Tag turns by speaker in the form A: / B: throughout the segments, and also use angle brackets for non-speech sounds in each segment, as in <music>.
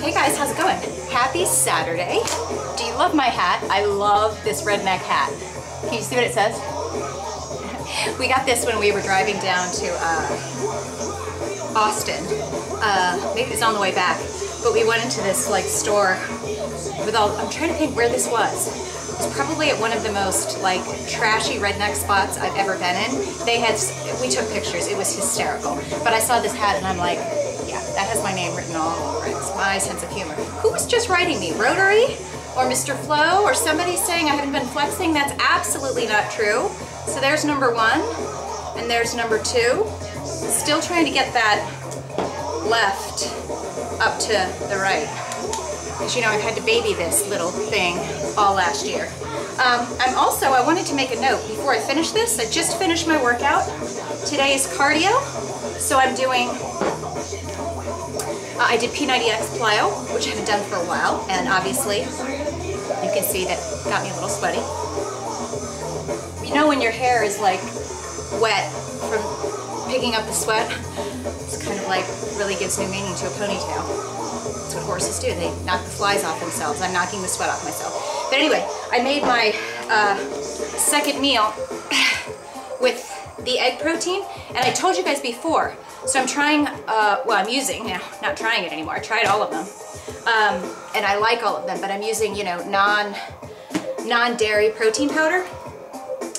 A: Hey guys, how's it going? Happy Saturday. Do you love my hat? I love this redneck hat. Can you see what it says? <laughs> we got this when we were driving down to uh, Austin. Uh, maybe it's on the way back. But we went into this like store with all, I'm trying to think where this was. It's probably at one of the most like trashy redneck spots I've ever been in. They had, we took pictures, it was hysterical. But I saw this hat and I'm like, that has my name written all over it. It's my sense of humor. Who was just writing me? Rotary? Or Mr. Flo? Or somebody saying I haven't been flexing? That's absolutely not true. So there's number one, and there's number two. Still trying to get that left up to the right. As you know, I've had to baby this little thing all last year. Um, I'm also, I wanted to make a note before I finish this. I just finished my workout. Today is cardio, so I'm doing, uh, I did P90X plyo, which I haven't done for a while, and obviously you can see that got me a little sweaty. You know when your hair is like wet from picking up the sweat? It's kind of like really gives new meaning to a ponytail. That's what horses do. They knock the flies off themselves. I'm knocking the sweat off myself. But anyway, I made my uh, second meal <coughs> with the egg protein, and I told you guys before. So I'm trying, uh, well, I'm using now, not trying it anymore. I tried all of them, um, and I like all of them. But I'm using, you know, non non-dairy protein powder.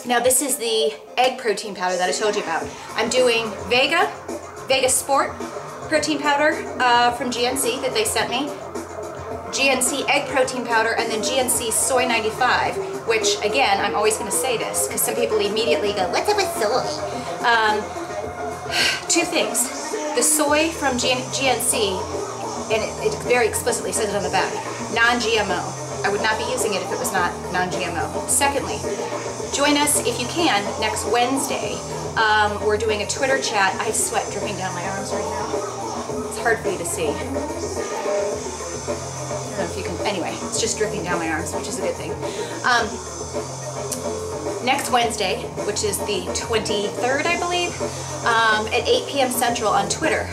A: Now this is the egg protein powder that I told you about. I'm doing Vega, Vega Sport protein powder uh, from GNC that they sent me. GNC egg protein powder and then GNC soy 95, which again, I'm always gonna say this because some people immediately go, what's up with soy? Um, <sighs> two things. The soy from GNC, and it, it very explicitly says it on the back, non-GMO. I would not be using it if it was not non-GMO. Secondly, join us if you can next Wednesday. Um, we're doing a Twitter chat. I have sweat dripping down my arms right now. It's hard for you to see. Don't know if you can, anyway, it's just dripping down my arms, which is a good thing. Um, next Wednesday, which is the 23rd, I believe, um, at 8 p.m. Central on Twitter.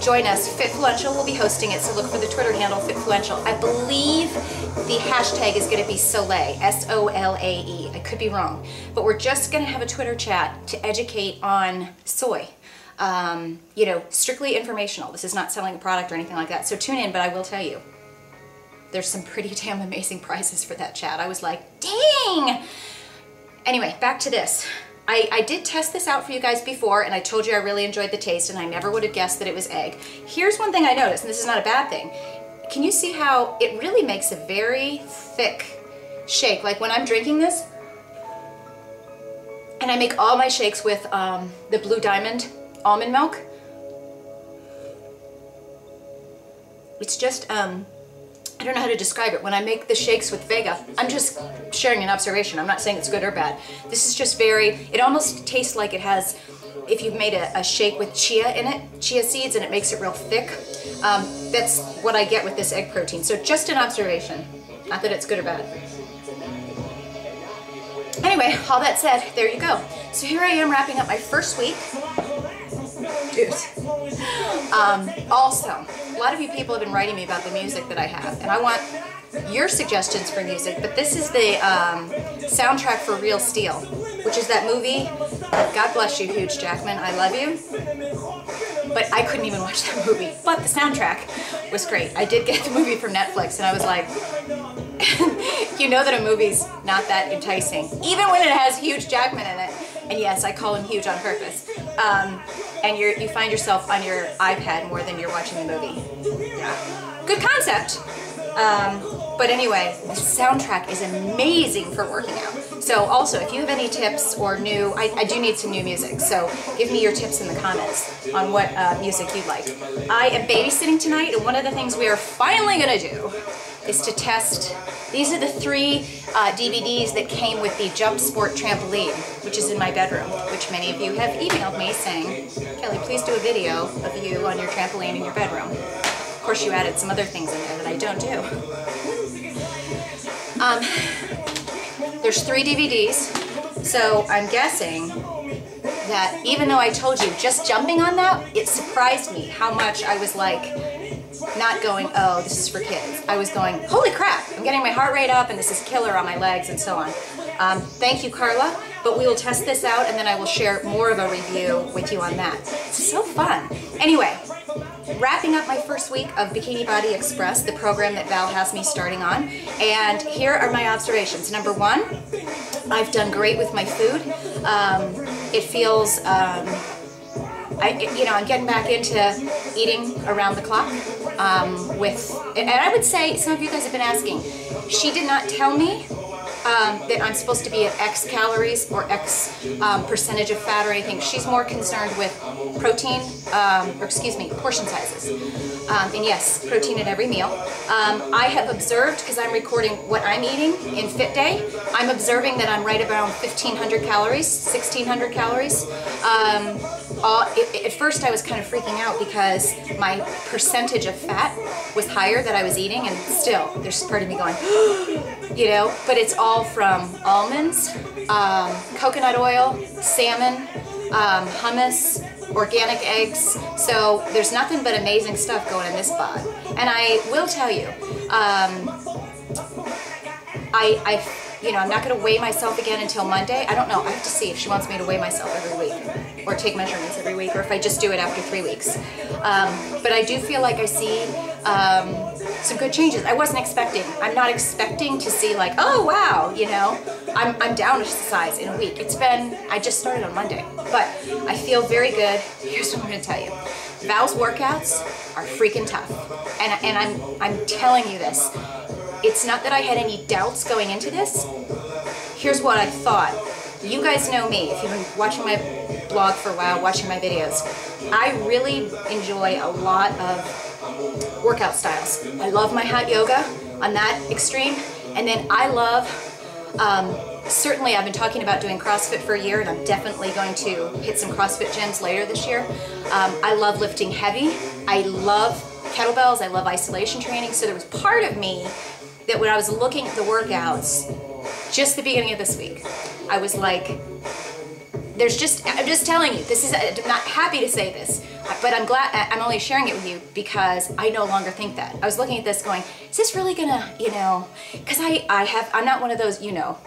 A: Join us. Fitfluential will be hosting it, so look for the Twitter handle Fitfluential. I believe the hashtag is going to be Soleil, S-O-L-A-E. I could be wrong, but we're just going to have a Twitter chat to educate on soy. Um, you know, strictly informational. This is not selling a product or anything like that. So tune in, but I will tell you, there's some pretty <laughs> damn amazing prizes for that chat. I was like, dang! Anyway, back to this. I, I, did test this out for you guys before and I told you I really enjoyed the taste and I never would have guessed that it was egg. Here's one thing I noticed, and this is not a bad thing. Can you see how it really makes a very thick shake? Like when I'm drinking this, and I make all my shakes with um, the Blue Diamond almond milk. It's just, um, I don't know how to describe it. When I make the shakes with Vega, I'm just sharing an observation. I'm not saying it's good or bad. This is just very, it almost tastes like it has, if you've made a, a shake with chia in it, chia seeds, and it makes it real thick. Um, that's what I get with this egg protein. So just an observation. Not that it's good or bad. Anyway, all that said, there you go. So here I am wrapping up my first week. Dude. Um, also, lot of you people have been writing me about the music that I have, and I want your suggestions for music, but this is the um, soundtrack for Real Steel, which is that movie, God bless you, Huge Jackman, I love you, but I couldn't even watch that movie, but the soundtrack was great. I did get the movie from Netflix, and I was like, <laughs> you know that a movie's not that enticing, even when it has Huge Jackman in it, and yes, I call him Huge on purpose. Um, and you you find yourself on your iPad more than you're watching the movie. Yeah. Good concept. Um, but anyway, the soundtrack is amazing for working out. So also, if you have any tips or new, I, I do need some new music, so give me your tips in the comments on what uh, music you'd like. I am babysitting tonight, and one of the things we are finally gonna do is to test, these are the three uh, DVDs that came with the JumpSport trampoline, which is in my bedroom, which many of you have emailed me saying, Kelly, please do a video of you on your trampoline in your bedroom. Of course, you added some other things in there that I don't do. Um, there's three DVDs, so I'm guessing that even though I told you just jumping on that, it surprised me how much I was like, not going, oh, this is for kids. I was going, holy crap, I'm getting my heart rate up and this is killer on my legs and so on. Um, thank you, Carla, but we will test this out and then I will share more of a review with you on that. It's so fun. Anyway, wrapping up my first week of Bikini Body Express, the program that Val has me starting on. And here are my observations. Number one, I've done great with my food. Um, it feels, um, I, you know, I'm getting back into eating around the clock um, with, and I would say, some of you guys have been asking, she did not tell me um, that I'm supposed to be at X calories or X um, percentage of fat or anything. She's more concerned with protein, um, or excuse me, portion sizes. Um, and yes, protein at every meal. Um, I have observed, because I'm recording what I'm eating in FitDay, I'm observing that I'm right around 1,500 calories, 1,600 calories. All, it, at first I was kind of freaking out because my percentage of fat was higher that I was eating and still there's part of me going, <gasps> you know, but it's all from almonds, um, coconut oil, salmon, um, hummus, organic eggs. So there's nothing but amazing stuff going in this bod. And I will tell you, um, I, I, you know, I'm not going to weigh myself again until Monday. I don't know. I have to see if she wants me to weigh myself every week or take measurements every week or if I just do it after three weeks. Um, but I do feel like I see um, some good changes. I wasn't expecting. I'm not expecting to see like, oh wow, you know, I'm, I'm down a size in a week. It's been, I just started on Monday, but I feel very good. Here's what I'm going to tell you. Val's workouts are freaking tough. And, and I'm, I'm telling you this it's not that I had any doubts going into this. Here's what I thought. You guys know me, if you've been watching my blog for a while, watching my videos. I really enjoy a lot of workout styles. I love my hot yoga on that extreme, and then I love, um, certainly I've been talking about doing CrossFit for a year, and I'm definitely going to hit some CrossFit gyms later this year. Um, I love lifting heavy. I love kettlebells. I love isolation training. So there was part of me that when I was looking at the workouts, just the beginning of this week, I was like, there's just, I'm just telling you, this is, I'm not happy to say this, but I'm glad, I'm only sharing it with you because I no longer think that. I was looking at this going, is this really gonna, you know, because I, I have, I'm not one of those, you know,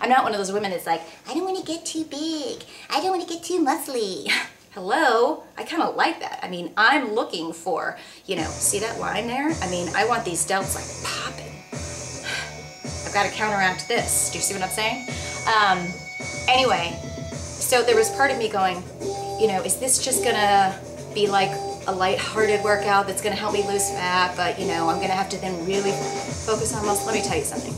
A: I'm not one of those women that's like, I don't want to get too big. I don't want to get too muscly. <laughs> Hello? I kind of like that. I mean, I'm looking for, you know, see that line there? I mean, I want these delts like popping. I've got to counteract this. Do you see what I'm saying? Um, anyway, so there was part of me going, you know, is this just gonna be like a light-hearted workout that's gonna help me lose fat, but you know, I'm gonna have to then really focus on muscle. Let me tell you something.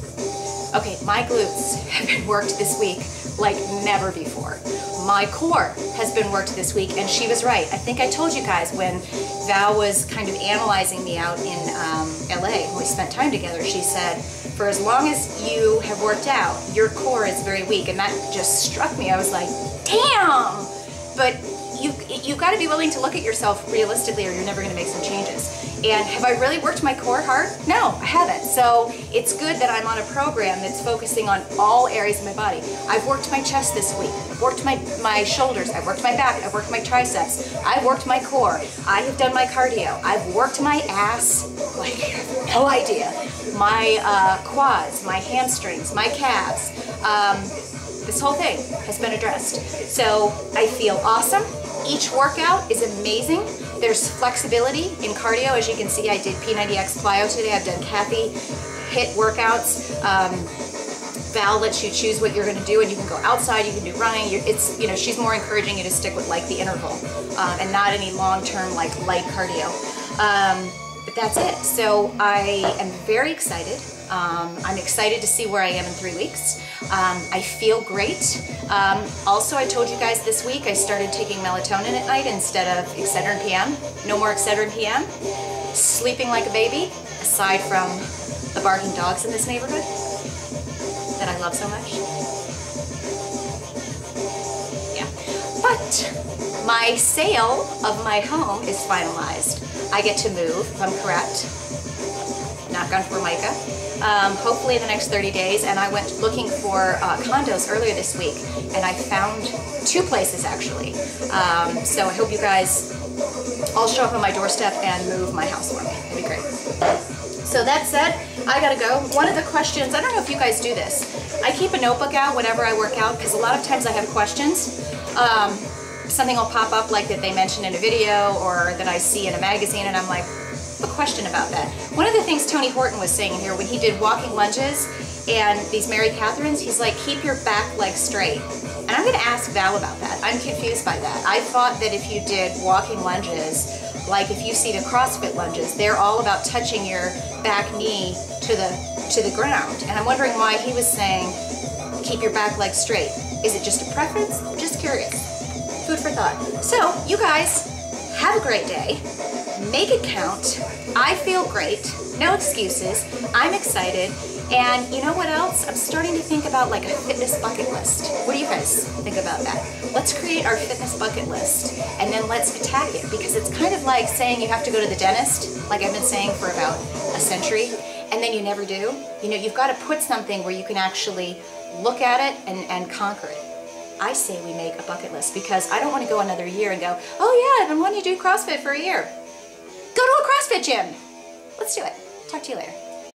A: Okay, my glutes have been worked this week like never before. My core has been worked this week, and she was right. I think I told you guys when Val was kind of analyzing me out in um, LA, we spent time together, she said, for as long as you have worked out, your core is very weak. And that just struck me. I was like, damn! But you, you've got to be willing to look at yourself realistically or you're never going to make some changes. And have I really worked my core hard? No, I haven't. So it's good that I'm on a program that's focusing on all areas of my body. I've worked my chest this week. I've worked my, my shoulders. I've worked my back. I've worked my triceps. I've worked my core. I have done my cardio. I've worked my ass like <laughs> no idea. My uh, quads, my hamstrings, my calves. Um, this whole thing has been addressed. So I feel awesome. Each workout is amazing. There's flexibility in cardio. As you can see, I did P90X plyo today. I've done Cathe HIT workouts. Um, Val lets you choose what you're going to do, and you can go outside. You can do running. You're, it's you know she's more encouraging you to stick with like the interval um, and not any long-term like light cardio. Um, but that's it. So I am very excited. Um, I'm excited to see where I am in three weeks. Um, I feel great. Um, also, I told you guys this week I started taking melatonin at night instead of Excedrin PM. No more Excedrin PM. Sleeping like a baby, aside from the barking dogs in this neighborhood that I love so much. Yeah. But my sale of my home is finalized. I get to move, if I'm correct. Knock on Formica um, hopefully in the next 30 days. And I went looking for uh, condos earlier this week, and I found two places actually. Um, so I hope you guys I'll show up on my doorstep and move my house for me. It'd be great. So that said, I gotta go. One of the questions, I don't know if you guys do this. I keep a notebook out whenever I work out because a lot of times I have questions. Um, something will pop up like that they mentioned in a video or that I see in a magazine and I'm like, a question about that. One of the things Tony Horton was saying here when he did walking lunges and these Mary Catherines, he's like, keep your back leg straight. And I'm gonna ask Val about that. I'm confused by that. I thought that if you did walking lunges, like if you see the CrossFit lunges, they're all about touching your back knee to the to the ground. And I'm wondering why he was saying keep your back leg straight. Is it just a preference? Just curious. Food for thought. So, you guys, have a great day. Make it count. I feel great. No excuses. I'm excited. And you know what else? I'm starting to think about like a fitness bucket list. What do you guys think about that? Let's create our fitness bucket list and then let's attack it because it's kind of like saying you have to go to the dentist, like I've been saying for about a century, and then you never do. You know, you've got to put something where you can actually look at it and, and conquer it. I say we make a bucket list because I don't want to go another year and go, oh yeah, I've been wanting to do CrossFit for a year. Go to a CrossFit gym. Let's do it. Talk to you later.